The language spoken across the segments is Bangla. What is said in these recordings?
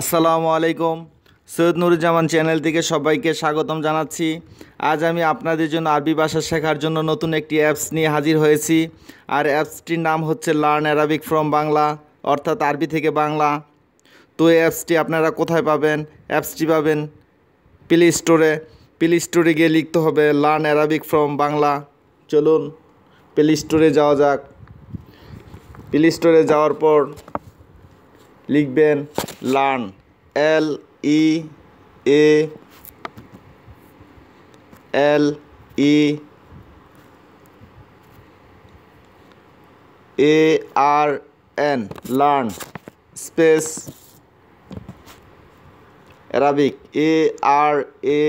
আসসালামু আলাইকুম। সৈয়দ নুরুজ্জামান চ্যানেল থেকে সবাইকে স্বাগতম জানাচ্ছি। আজ আমি আপনাদের জন্য আরবি ভাষা শেখার জন্য নতুন একটি অ্যাপস নিয়ে হাজির হয়েছি। আর অ্যাপসটির নাম হচ্ছে লার্ন অ্যারাবিক ফ্রম বাংলা, অর্থাৎ আরবি থেকে বাংলা। তো এই অ্যাপসটি আপনারা কোথায় পাবেন? অ্যাপসটি পাবেন প্লে স্টোরে প্লে স্টোরে গিয়ে লিখতে হবে লার্ন অ্যারাবিক ফ্রম বাংলা। চলুন প্লে স্টোরে যাওয়া যাক। প্লে স্টোরে যাওয়ার পর লিখবেন learn, L E A, L E A R N, learn, space Arabic, A R A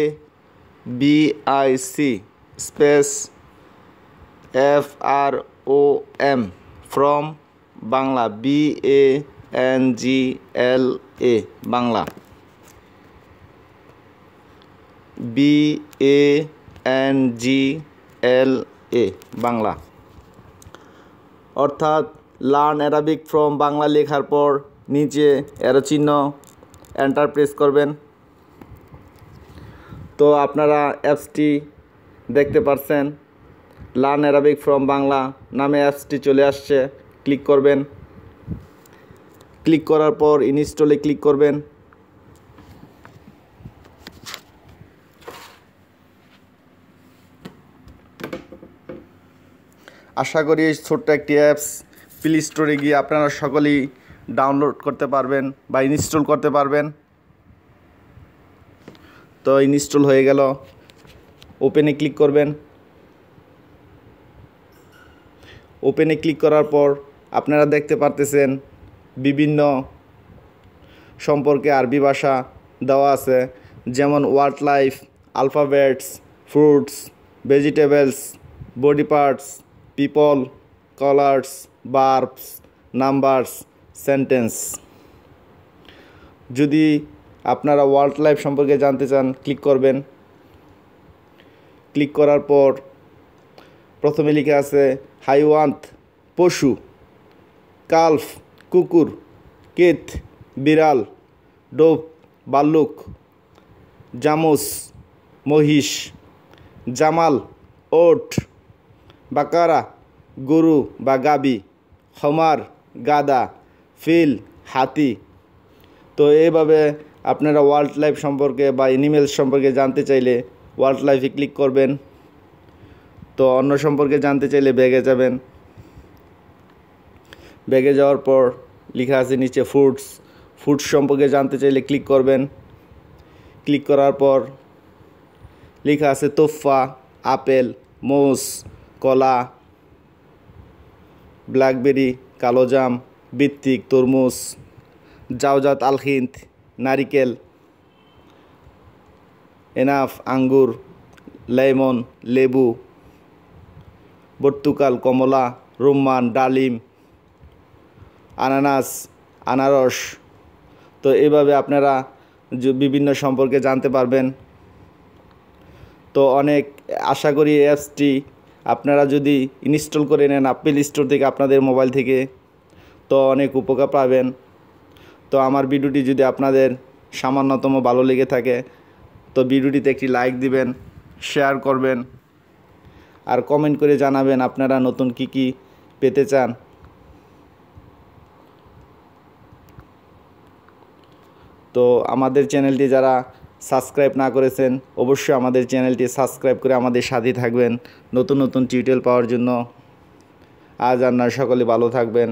B I C, space F R O M, from Bangla, B A N G L A Bangla. B A N G L A Bangla. অর্থাৎ লার্ন অ্যারাবিক ফ্রম বাংলা লেখার পর নিচে অ্যারো চিহ্ন এন্টার প্রেস করবেন। তো আপনারা অ্যাপসটি দেখতে পাচ্ছেন লার্ন অ্যারাবিক ফ্রম বাংলা নামে অ্যাপসটি চলে আসছে। ক্লিক করবেন। ক্লিক করার পর ইনস্টলে ক্লিক করবেন। আশা করি এই ছোট্ট একটি অ্যাপস প্লে স্টোরে গিয়ে আপনারা সকলেই ডাউনলোড করতে পারবেন বা ইনস্টল করতে পারবেন। তো ইনস্টল হয়ে গেল। ওপেনে ক্লিক করবেন। ওপেনে ক্লিক করার পর আপনারা দেখতে পারতেছেন বিভিন্ন সম্পর্কে আরবি ভাষা দেওয়া আছে, যেমন word life, alphabets, fruits, vegetables, body parts, people, colours, verbs, numbers, sentence. যদি আপনারা ওয়ার্ল্ড লাইফ সম্পর্কে জানতে চান, ক্লিক করবেন। ক্লিক করার পর প্রথমে লিখে আছে হাইওয়ান্থ পশু, কালফ কুকুর, কেত, বিড়াল ডোপ বাল্লুক, জামুস, মহিষ, জামাল, ওট, বাকারা, গরু বা গাবি, হমার, গাদা, ফিল, হাতি। তো এইভাবে আপনারা ওয়ার্ল্ড লাইফ সম্পর্কে বা এনিমেলস সম্পর্কে জানতে চাইলে ওয়ার্ল্ড লাইফে ক্লিক করবেন। তো অন্য সম্পর্কে জানতে চাইলে ব্যাগে যাবেন। ব্যাগে যাওয়ার পর লেখা আছে নিচে ফুডস ফুডস সম্পর্কে জানতে চাইলে ক্লিক করবেন। ক্লিক করার পর লেখা আছে তোফা, আপেল মোস কলা ব্ল্যাকবেরি কালোজাম বৃত্তিক তরমুজ, জাওজাত আলহিন্ত নারিকেল, এনাফ, আঙ্গুর, লেমন, লেবু পর্তুকাল কমলা রুম্মান ডালিম আনানাস, আনারস। তো এইভাবে আপনারা বিভিন্ন সম্পর্কে জানতে পারবেন। তো অনেক আশা করি অ্যাপসটি আপনারা যদি ইনস্টল করে নেন আপেল স্টোর থেকে আপনাদের মোবাইল থেকে, তো অনেক উপকার পাবেন। তো আমার ভিডিওটি যদি আপনাদের সামান্যতম ভালো লেগে থাকে, তো ভিডিওটিতে একটি লাইক দিবেন শেয়ার করবেন। আর কমেন্ট করে জানাবেন আপনারা নতুন কি কি পেতে চান। তো আমাদের চ্যানেলটি যারা সাবস্ক্রাইব না করেছেন, অবশ্যই আমাদের চ্যানেলটি সাবস্ক্রাইব করে আমাদের সাথে থাকবেন। নতুন নতুন টিউটোরিয়াল পাওয়ার জন্য। আজ আপনার সকলে ভালো থাকবেন।